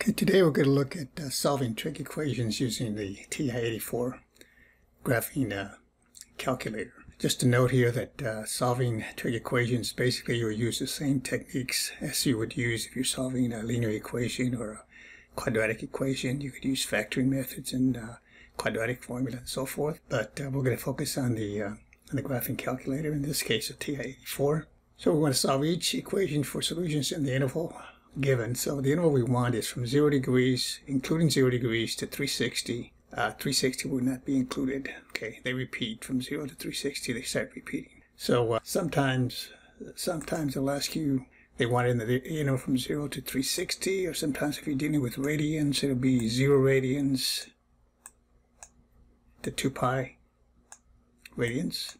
Okay, today we're going to look at uh, solving trig equations using the TI-84 graphing uh, calculator. Just a note here that uh, solving trig equations, basically you'll use the same techniques as you would use if you're solving a linear equation or a quadratic equation. You could use factoring methods and uh, quadratic formula and so forth, but uh, we're going to focus on the, uh, on the graphing calculator, in this case a TI-84. So we want to solve each equation for solutions in the interval given. So the interval we want is from 0 degrees, including 0 degrees, to 360. Uh, 360 would not be included. Okay, they repeat from 0 to 360, they start repeating. So uh, sometimes, sometimes they'll ask you, they want it in the you know, from 0 to 360, or sometimes if you're dealing with radians, it'll be 0 radians to 2 pi radians.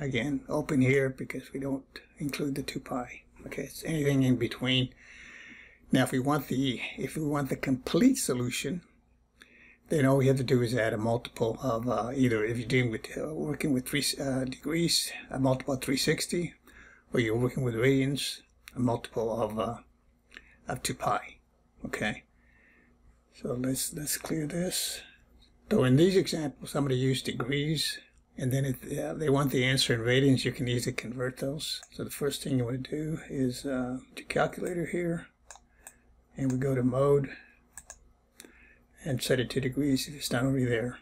Again, open here because we don't include the 2 pi. Okay, it's anything in between. Now, if we want the if we want the complete solution, then all we have to do is add a multiple of uh, either if you're dealing with uh, working with three uh, degrees, a multiple of 360, or you're working with radians, a multiple of uh, of 2 pi. Okay, so let's let's clear this. So in these examples, I'm going to use degrees and then if they want the answer in radians, you can easily convert those. So the first thing you want to do is uh, to calculator here, and we go to mode and set it to degrees if it's not already there.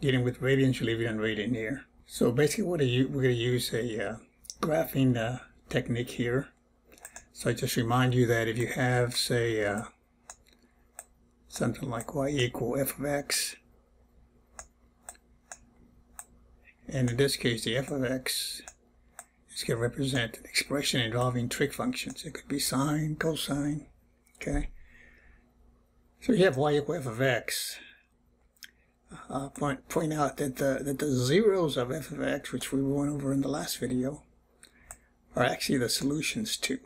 Dealing with radians, you leave it on radian here. So basically what you, we're going to use a uh, graphing uh, technique here. So I just remind you that if you have, say, uh, something like y equal f of x, And in this case, the f of x is going to represent an expression involving trig functions. It could be sine, cosine, okay? So you have y equal f of x. Uh, point, point out that the, that the zeros of f of x, which we went over in the last video, are actually the solutions to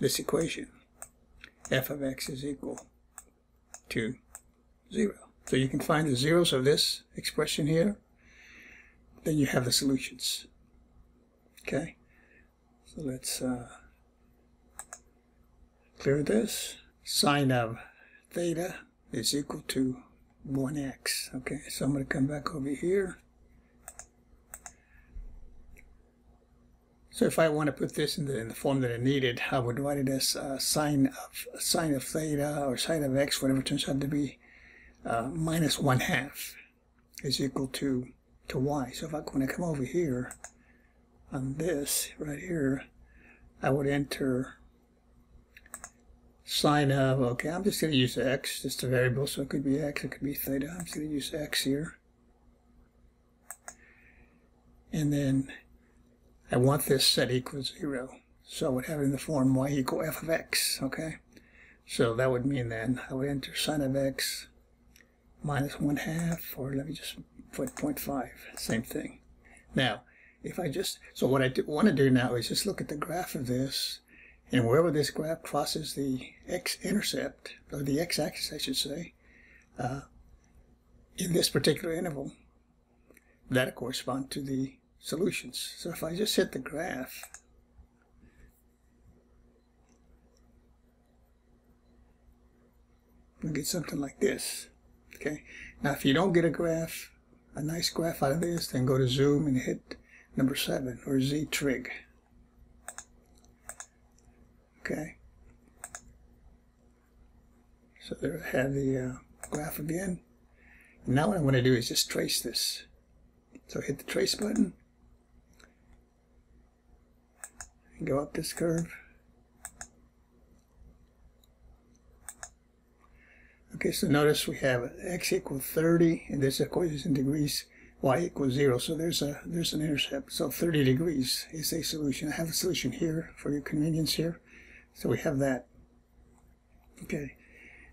this equation. f of x is equal to 0. So you can find the zeros of this expression here. Then you have the solutions. Okay. So let's uh, clear this. Sine of theta is equal to 1x. Okay, so I'm going to come back over here. So if I want to put this in the, in the form that I needed, I would write it as uh, sine of sine of theta or sine of x, whatever it turns out to be, uh, minus 1 half is equal to, to y. So if I, when I come over here on this right here, I would enter sine of, okay, I'm just going to use x, just a variable, so it could be x, it could be theta. I'm just going to use x here. And then I want this set equal to 0. So I would have it in the form y equal f of x, okay? So that would mean then I would enter sine of x minus 1 half, or let me just put 0.5, same thing. Now, if I just, so what I want to do now is just look at the graph of this, and wherever this graph crosses the x-intercept, or the x-axis I should say, uh, in this particular interval, that correspond to the solutions. So if I just hit the graph, we get something like this. Okay. Now, if you don't get a graph, a nice graph out of this, then go to zoom and hit number seven or Z trig. Okay. So there I have the uh, graph again. And now what I'm going to do is just trace this. So hit the trace button. And go up this curve. Okay, so notice we have x equals 30, and this equation in degrees, y equals 0, so there's a there's an intercept. So 30 degrees is a solution. I have a solution here for your convenience here. So we have that. Okay,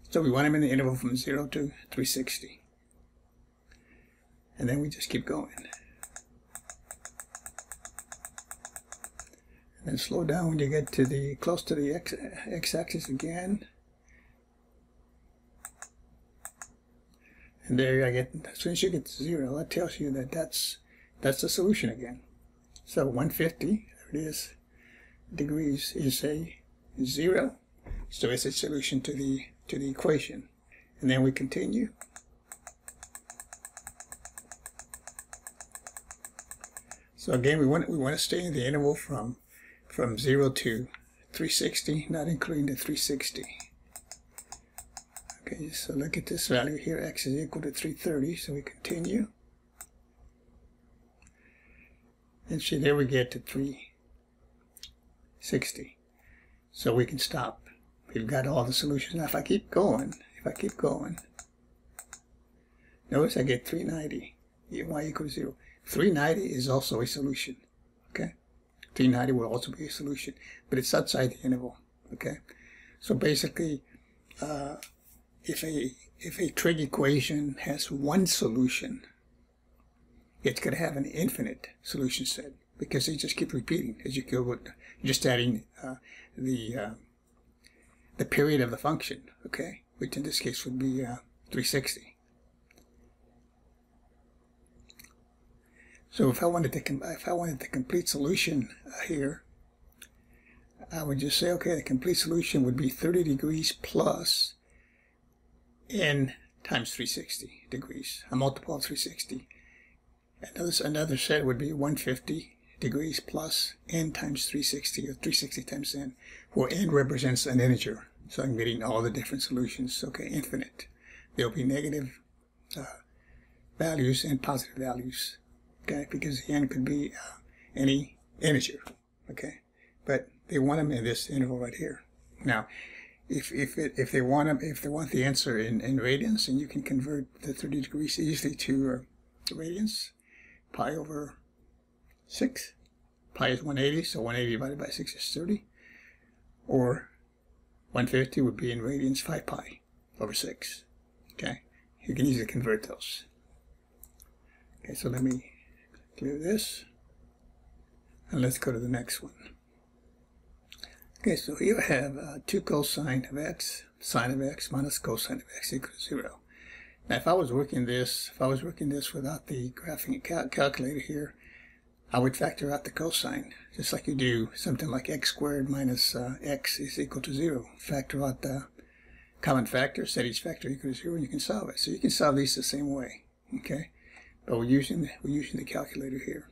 so we want them in the interval from 0 to 360. And then we just keep going. And then slow down when you get to the close to the x-axis again. And there I get, as soon as you get to zero, that tells you that that's, that's the solution again. So 150, there it is. degrees is a zero. So it's a solution to the to the equation. And then we continue. So again, we want we want to stay in the interval from from 0 to 360, not including the 360. Okay, so look at this value here, x is equal to 330, so we continue. And see, there we get to 360. So we can stop. We've got all the solutions. Now if I keep going, if I keep going, notice I get 390, y equals 0. 390 is also a solution, okay? 390 will also be a solution, but it's outside the interval, okay? So basically, uh, if a if a trig equation has one solution, it could have an infinite solution set because they just keep repeating as you go with just adding uh, the uh, the period of the function, okay, which in this case would be uh, 360. So if I wanted to if I wanted the complete solution uh, here, I would just say, okay, the complete solution would be 30 degrees plus n times 360 degrees, a multiple of 360. Another, another set would be 150 degrees plus n times 360, or 360 times n, where n represents an integer. So I'm getting all the different solutions, okay, infinite. There'll be negative uh, values and positive values okay, because n could be uh, any integer, okay, but they want them in this interval right here. Now, if if it, if they want them, if they want the answer in, in radians, and you can convert the 30 degrees easily to uh, radians, pi over 6, pi is 180, so 180 divided by 6 is 30, or 150 would be in radians 5 pi over 6, okay? You can easily convert those. Okay, so let me clear this. And let's go to the next one okay so here I have uh, 2 cosine of x sine of x minus cosine of x equals 0 now if I was working this if I was working this without the graphing cal calculator here I would factor out the cosine just like you do something like x squared minus uh, x is equal to 0 factor out the common factor set each factor equal to 0 and you can solve it. So you can solve these the same way okay? But we're using the, we're using the calculator here.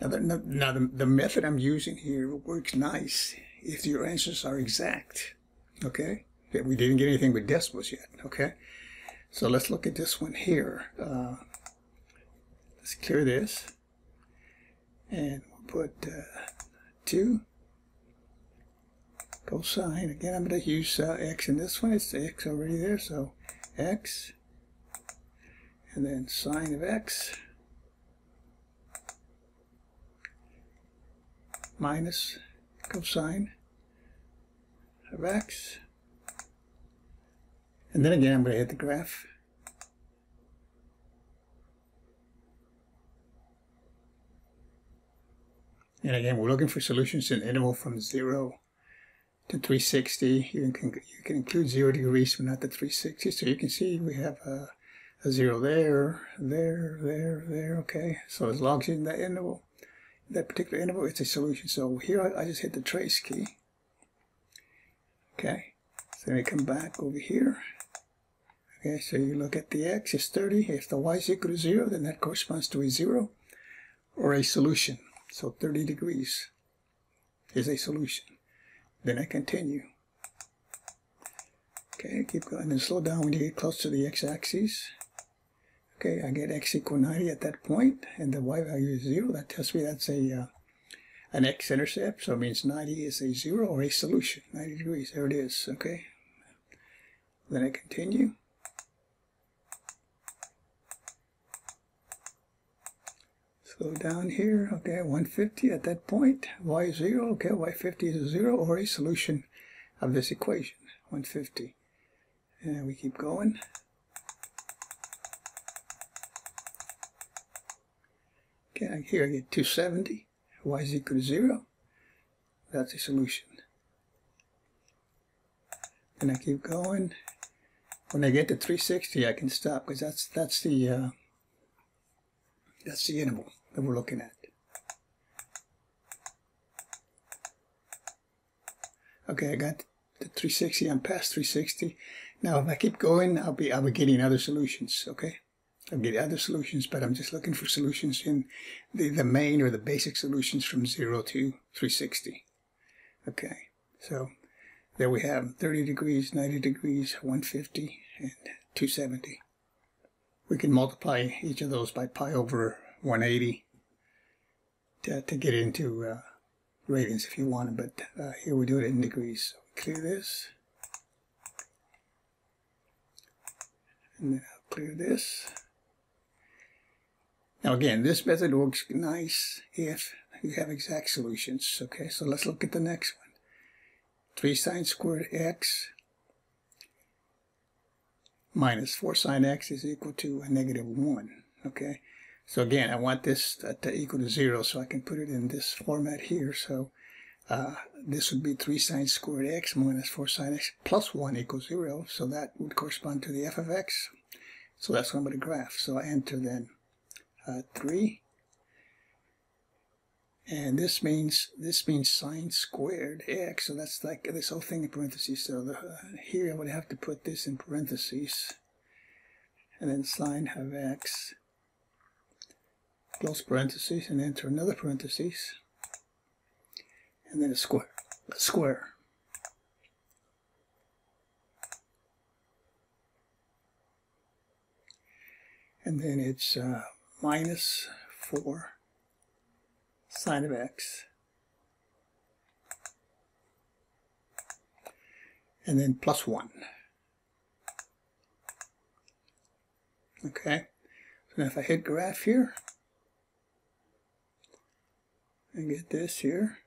Now, the, now the, the method I'm using here works nice if your answers are exact. Okay, we didn't get anything with decimals yet. Okay, so let's look at this one here. Uh, let's clear this, and we'll put uh, two cosine. Again, I'm going to use uh, x in this one. It's x already there, so x and then sine of x minus cosine of x. And then again, I'm going to hit the graph. And again, we're looking for solutions in the interval from 0 to 360. You can, you can include 0 degrees, but not the 360. So you can see we have a a zero there, there, there, there, okay? So as long as in that interval, that particular interval, it's a solution. So here I, I just hit the trace key. Okay, so then we come back over here. Okay, so you look at the x is 30. If the y is equal to 0, then that corresponds to a 0 or a solution. So 30 degrees is a solution. Then I continue. Okay, keep going and slow down when you get close to the x-axis. Okay, I get x equal 90 at that point, and the y value is 0. That tells me that's a uh, an x-intercept, so it means 90 is a 0 or a solution. 90 degrees, there it is, okay? Then I continue. Slow down here, okay, 150 at that point. y is 0, okay, y50 is a 0 or a solution of this equation, 150. And we keep going. Okay, here I get 270. Y is equal to 0. That's a solution. And I keep going. When I get to 360, I can stop because that's that's the uh, that's the interval that we're looking at. Okay, I got the 360. I'm past 360. Now, if I keep going, I'll be I'll be getting other solutions. Okay, I'll get other solutions, but I'm just looking for solutions in the the main or the basic solutions from zero to 360. Okay, so there we have 30 degrees, 90 degrees, 150, and 270. We can multiply each of those by pi over 180 to, to get into uh, radians if you want, but uh, here we do it in degrees. So clear this. And then I'll clear this. Now again, this method works nice if you have exact solutions. Okay, so let's look at the next one. 3 sine squared x minus 4 sine x is equal to a negative 1. Okay, so again, I want this to equal to 0, so I can put it in this format here. So uh, this would be 3 sine squared x minus 4 sine x plus 1 equals 0. So that would correspond to the f of x. So that's what I'm going to graph. So I enter then uh, 3. And this means this means sine squared x. So that's like this whole thing in parentheses. So the, uh, here I would have to put this in parentheses. And then sine of x close parentheses and enter another parentheses and then a square a square and then it's uh, minus 4 sine of x and then plus 1 okay so now if I hit graph here and get this here.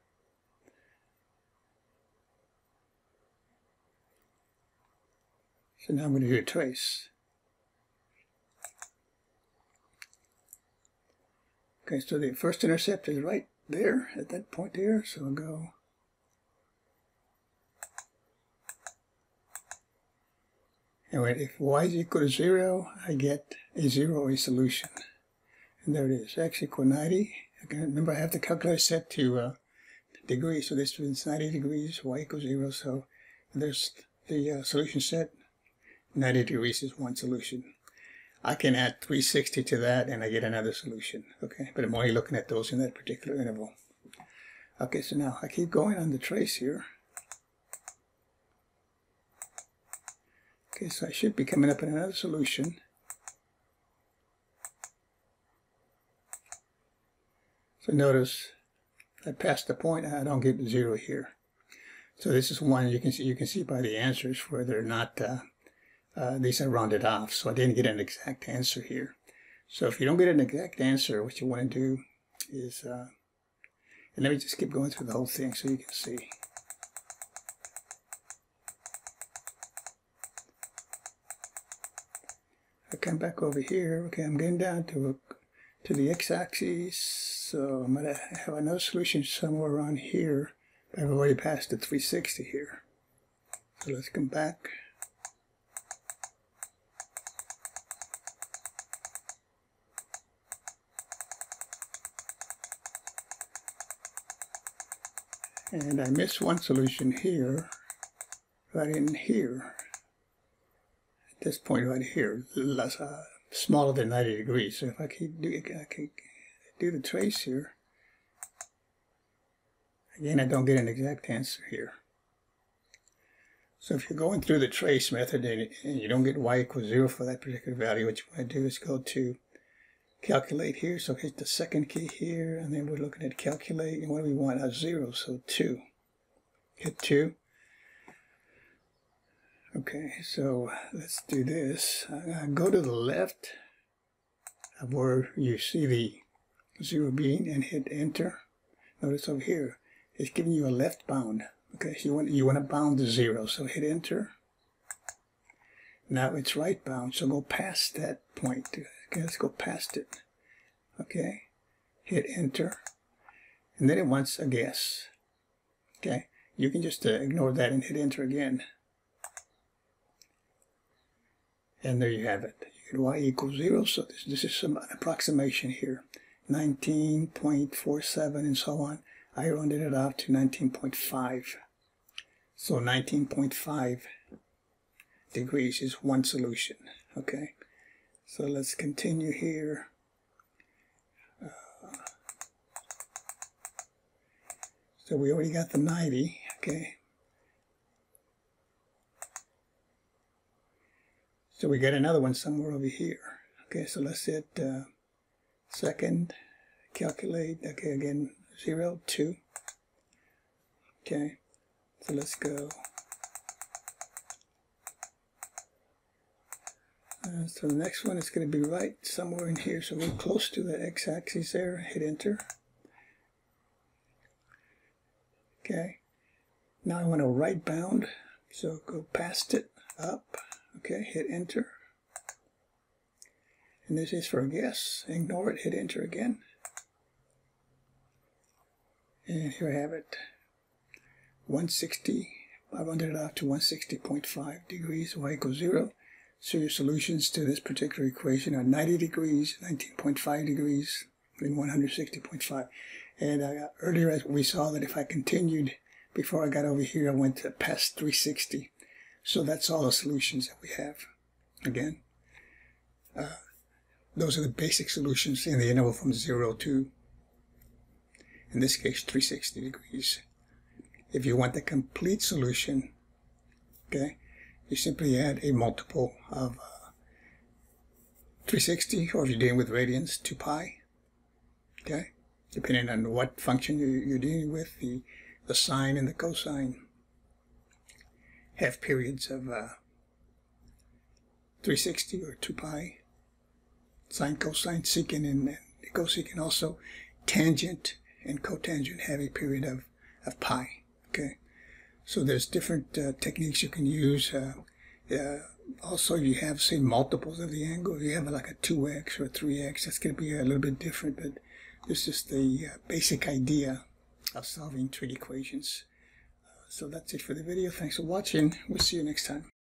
So now I'm going to do a trace. Okay, so the first intercept is right there at that point there, so I'll go And if y is equal to 0, I get a zero a solution. And there it is, x equal 90, Okay, remember I have the calculator set to uh, degrees, so this is 90 degrees, y equals 0, so there's the uh, solution set. 90 degrees is one solution. I can add 360 to that and I get another solution, okay? But I'm only looking at those in that particular interval. Okay, so now I keep going on the trace here. Okay, so I should be coming up with another solution. So notice I passed the point, I don't get zero here. So this is one you can see you can see by the answers where they're not uh, uh, these are rounded off. So I didn't get an exact answer here. So if you don't get an exact answer, what you want to do is uh, and let me just keep going through the whole thing so you can see. I come back over here. Okay, I'm getting down to to the x-axis so I'm going to have another solution somewhere around here. I've already passed the 360 here. So let's come back. And I missed one solution here, right in here. At this point right here, less, uh, smaller than 90 degrees. So if I keep doing, I can do the trace here, again, I don't get an exact answer here. So if you're going through the trace method and, you don't get y equals 0 for that particular value, what you want to do is go to calculate here. So hit the second key here, and then we're looking at calculate. And what do we want? A 0, so 2. Hit 2. Okay, so let's do this. Uh, go to the left of where you see the zero being and hit enter. Notice over here, it's giving you a left bound. Okay, you want, you want to bound to zero, so hit enter. Now it's right bound, so go past that point. Okay, let's go past it. Okay, hit enter. And then it wants a guess. Okay, you can just uh, ignore that and hit enter again. And there you have it. You get y equals zero, so this, this is some approximation here. 19.47 and so on. I rounded it off to 19.5. So 19.5 degrees is one solution. Okay, so let's continue here. Uh, so we already got the 90. Okay. So we got another one somewhere over here. Okay, so let's hit uh, second, calculate, okay, again, 0, 2. Okay, so let's go. So the next one is going to be right somewhere in here. So we're close to the x-axis there. Hit enter. Okay. Now I want to right bound. So go past it, up. Okay, hit enter. And this is for a guess. Ignore it, hit enter again. And here I have it. 160, I rounded it out to 160.5 degrees, y equals 0. So your solutions to this particular equation are 90 degrees, 19.5 degrees, and 160.5. And uh, earlier we saw that if I continued before I got over here, I went to past 360. So that's all the solutions that we have. Again, uh, those are the basic solutions in the interval from 0 to, in this case, 360 degrees. If you want the complete solution, okay, you simply add a multiple of uh, 360, or if you're dealing with radians, 2 pi, okay, depending on what function you're dealing with, the, the sine and the cosine have periods of uh, 360 or 2 pi, sine, cosine, secant, and, and cosecant also, tangent and cotangent have a period of, of pi, okay? So there's different uh, techniques you can use. Uh, uh, also, you have, say, multiples of the angle. You have like a 2x or a 3x, that's going to be a little bit different, but this is the uh, basic idea of solving trig equations. So that's it for the video. Thanks for watching. We'll see you next time.